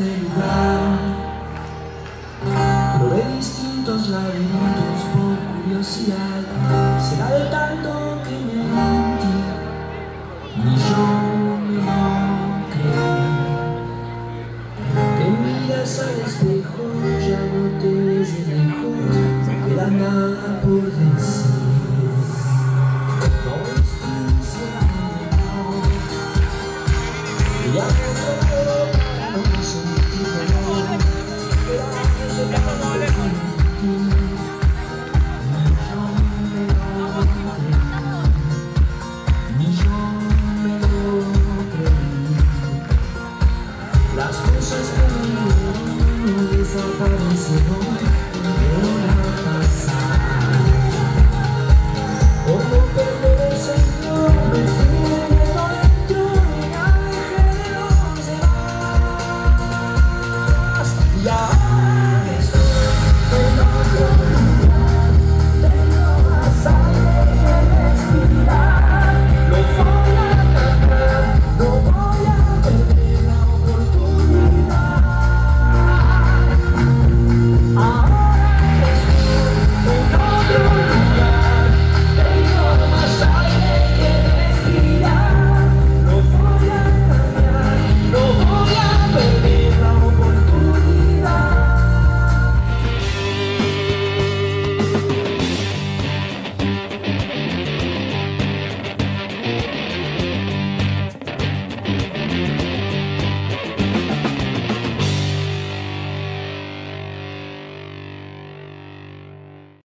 este lugar. Probé distintos laberintos por curiosidad. Será de tanto que me mentí Ni yo ni no creí Te miras al espejo, ya no te ves de lejos. No queda nada por decir.